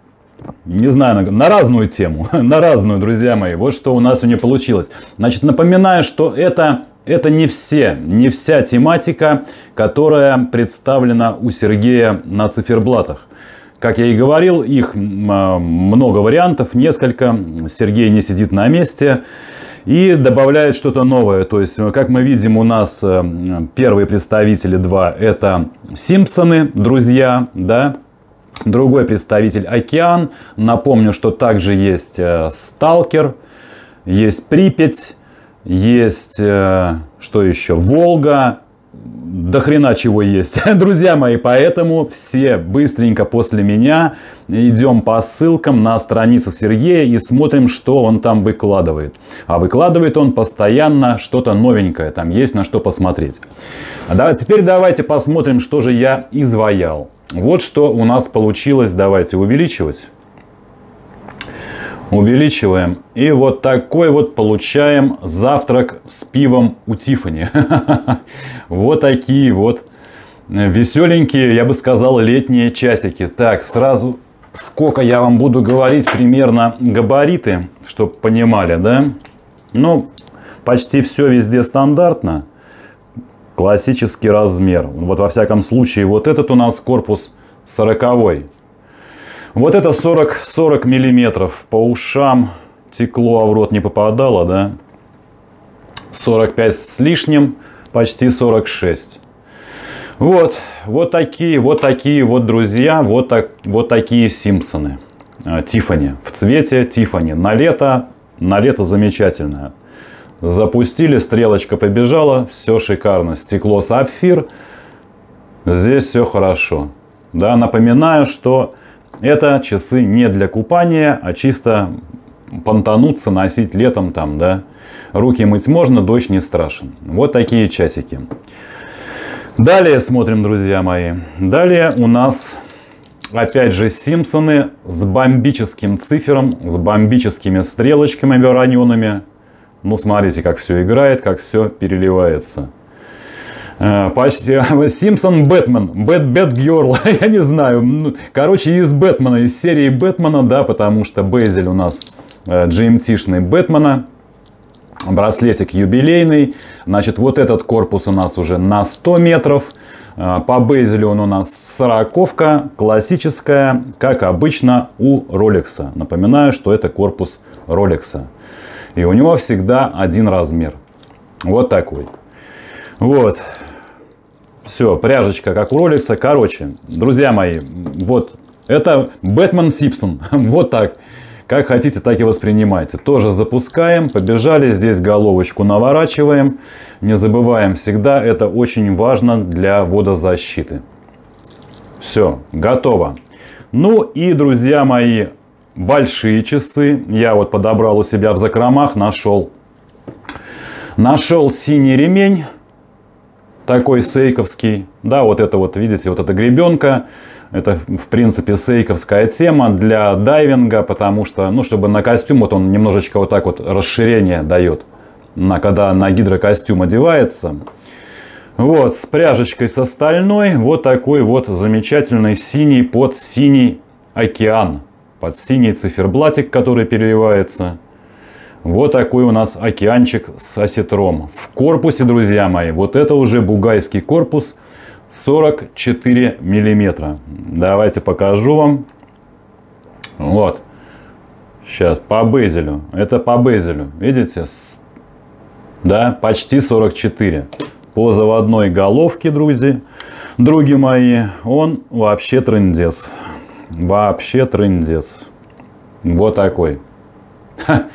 не знаю, на разную тему, на разную, друзья мои. Вот что у нас сегодня получилось. Значит, напоминаю, что это, это не все, не вся тематика, которая представлена у Сергея на циферблатах. Как я и говорил, их много вариантов, несколько. Сергей не сидит на месте и добавляет что-то новое. То есть, как мы видим, у нас э, первые представители два – это Симпсоны, друзья, да, Другой представитель Океан. Напомню, что также есть э, Сталкер, есть Припять, есть, э, что еще, Волга, до хрена чего есть. Друзья мои, поэтому все быстренько после меня идем по ссылкам на страницу Сергея и смотрим, что он там выкладывает. А выкладывает он постоянно что-то новенькое, там есть на что посмотреть. А да, теперь давайте посмотрим, что же я изваял. Вот что у нас получилось, давайте увеличивать. Увеличиваем. И вот такой вот получаем завтрак с пивом у Тифани. Вот такие вот веселенькие, я бы сказал, летние часики. Так, сразу сколько я вам буду говорить примерно габариты, чтобы понимали, да? Ну, почти все везде стандартно. Классический размер. Вот во всяком случае, вот этот у нас корпус 40 -й. Вот это 40, 40 миллиметров по ушам текло, а в рот не попадало, да? 45 с лишним, почти 46. Вот, вот такие, вот такие вот друзья, вот, так, вот такие Симпсоны. А, Тифани в цвете Тифани. На лето, на лето замечательное. Запустили, стрелочка побежала, все шикарно. Стекло сапфир, здесь все хорошо. Да, напоминаю, что это часы не для купания, а чисто понтануться, носить летом там, да. Руки мыть можно, дождь не страшен. Вот такие часики. Далее смотрим, друзья мои. Далее у нас опять же Симпсоны с бомбическим цифером, с бомбическими стрелочками вороненными. Ну, смотрите, как все играет, как все переливается. Э, почти. Симпсон Бэтмен. Бэт Бэт Герл. Я не знаю. Ну, короче, из Бэтмена, из серии Бэтмена, да, потому что Безель у нас GMT-шный э, Бэтмена. Браслетик юбилейный. Значит, вот этот корпус у нас уже на 100 метров. Э, по безелю он у нас сороковка, классическая, как обычно у Ролекса. Напоминаю, что это корпус Ролекса. И у него всегда один размер. Вот такой. Вот. Все, пряжечка, как у Ролекса. Короче, друзья мои, вот это Бэтмен Сипсон. вот так. Как хотите, так и воспринимайте. Тоже запускаем, побежали. Здесь головочку наворачиваем. Не забываем всегда, это очень важно для водозащиты. Все, готово. Ну и, друзья мои, большие часы. Я вот подобрал у себя в закромах, нашел. Нашел синий ремень такой сейковский. Да, вот это вот, видите, вот эта гребенка. Это, в принципе, сейковская тема для дайвинга, потому что, ну, чтобы на костюм, вот он немножечко вот так вот расширение дает, на, когда на гидрокостюм одевается. Вот, с пряжечкой с остальной, вот такой вот замечательный синий под синий океан. Под синий циферблатик, который переливается. Вот такой у нас океанчик с осетром. В корпусе, друзья мои, вот это уже бугайский корпус 44 миллиметра. Давайте покажу вам. Вот. Сейчас по безелю. Это по безелю. Видите? Да, почти 44. По заводной головке, друзья. Други мои, он вообще трындец. Вообще трындец. Вот такой. Ха.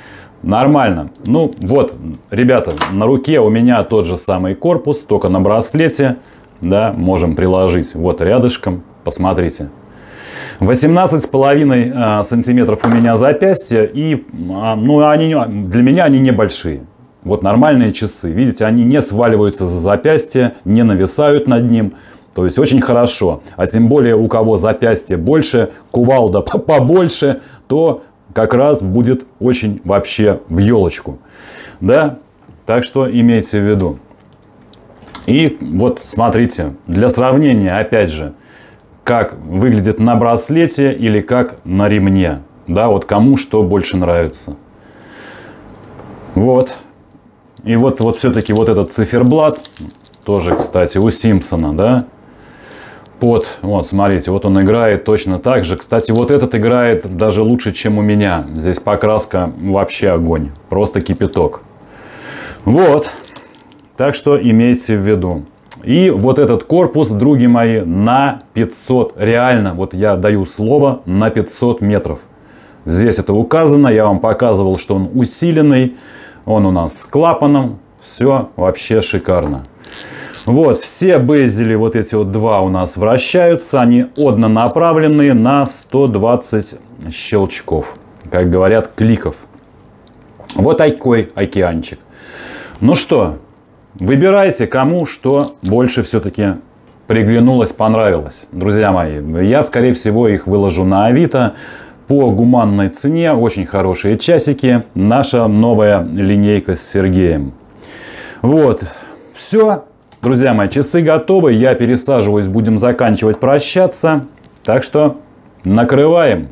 Нормально. Ну вот, ребята, на руке у меня тот же самый корпус, только на браслете. Да, можем приложить вот рядышком. Посмотрите. 18,5 а, сантиметров у меня запястье. И а, ну, они, для меня они небольшие. Вот нормальные часы. Видите, они не сваливаются за запястье, не нависают над ним. То есть очень хорошо. А тем более у кого запястье больше, кувалда побольше, то как раз будет очень вообще в елочку. Да? Так что имейте в виду. И вот смотрите, для сравнения, опять же, как выглядит на браслете или как на ремне. Да, вот кому что больше нравится. Вот. И вот, вот все-таки вот этот циферблат, тоже, кстати, у Симпсона, да, под, вот, смотрите, вот он играет точно так же. Кстати, вот этот играет даже лучше, чем у меня. Здесь покраска вообще огонь, просто кипяток. Вот, так что имейте в виду. И вот этот корпус, други мои, на 500, реально, вот я даю слово, на 500 метров. Здесь это указано, я вам показывал, что он усиленный, он у нас с клапаном, все вообще шикарно. Вот, все безели, вот эти вот два у нас вращаются. Они однонаправленные на 120 щелчков. Как говорят, кликов. Вот такой океанчик. Ну что, выбирайте, кому что больше все-таки приглянулось, понравилось. Друзья мои, я, скорее всего, их выложу на Авито по гуманной цене. Очень хорошие часики. Наша новая линейка с Сергеем. Вот, все. Друзья мои, часы готовы. Я пересаживаюсь, будем заканчивать прощаться. Так что накрываем.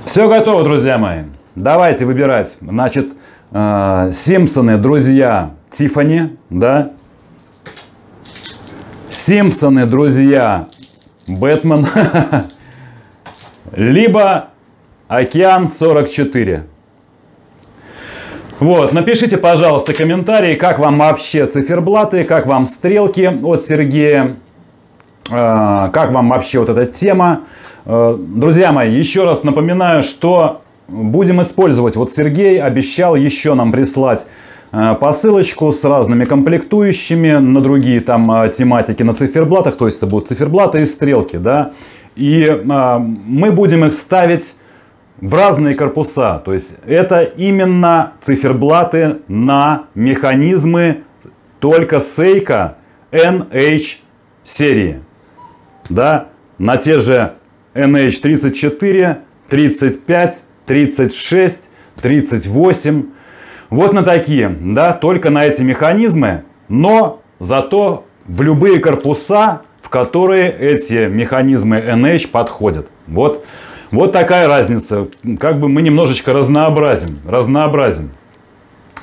Все готово, друзья мои. Давайте выбирать. Значит, э, Симпсоны, друзья Тифани, да? Симпсоны, друзья Бэтмен. Либо Океан 44. Вот, напишите, пожалуйста, комментарии, как вам вообще циферблаты, как вам стрелки от Сергея, э, как вам вообще вот эта тема. Э, друзья мои, еще раз напоминаю, что будем использовать. Вот Сергей обещал еще нам прислать э, посылочку с разными комплектующими на другие там тематики на циферблатах. То есть это будут циферблаты и стрелки, да. И мы будем их ставить в разные корпуса. То есть это именно циферблаты на механизмы только Seiko NH серии. Да, на те же NH34, 35, 36, 38. Вот на такие, да, только на эти механизмы, но зато в любые корпуса, в которые эти механизмы NH подходят. Вот, вот такая разница. Как бы мы немножечко разнообразим, разнообразим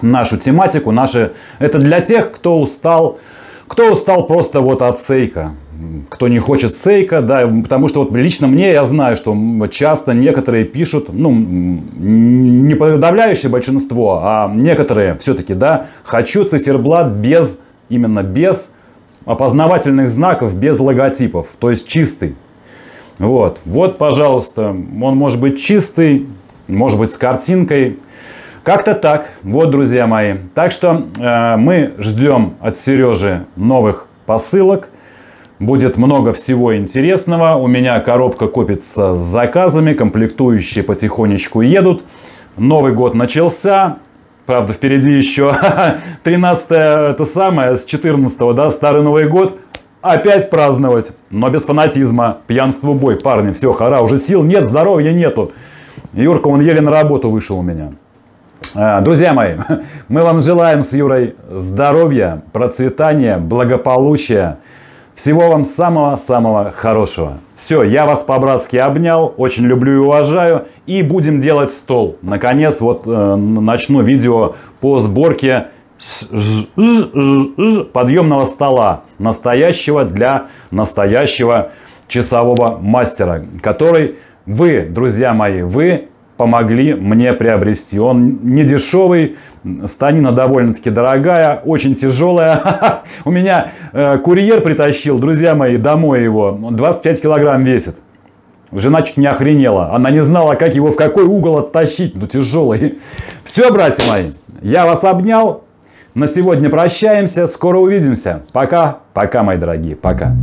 нашу тематику. Наши... Это для тех, кто устал, кто устал просто вот от сейка кто не хочет сейка, да, потому что вот лично мне я знаю, что часто некоторые пишут, ну, не подавляющее большинство, а некоторые все-таки, да, хочу циферблат без, именно без опознавательных знаков, без логотипов, то есть чистый. Вот, вот, пожалуйста, он может быть чистый, может быть с картинкой, как-то так. Вот, друзья мои. Так что э, мы ждем от Сережи новых посылок. Будет много всего интересного. У меня коробка копится с заказами, комплектующие потихонечку едут. Новый год начался. Правда, впереди еще 13 это самое, с 14 да, Старый Новый год. Опять праздновать, но без фанатизма. Пьянству бой, парни, все, хара, уже сил нет, здоровья нету. Юрка, он еле на работу вышел у меня. А, друзья мои, мы вам желаем с Юрой здоровья, процветания, благополучия. Всего вам самого-самого хорошего. Все, я вас по-братски обнял, очень люблю и уважаю. И будем делать стол. Наконец, вот э, начну видео по сборке подъемного стола. Настоящего для настоящего часового мастера. Который вы, друзья мои, вы помогли мне приобрести. Он не дешевый, станина довольно-таки дорогая, очень тяжелая. У меня э, курьер притащил, друзья мои, домой его. 25 килограмм весит. Жена чуть не охренела. Она не знала, как его в какой угол оттащить. Ну, тяжелый. Все, братья мои, я вас обнял. На сегодня прощаемся. Скоро увидимся. Пока. Пока, мои дорогие. Пока.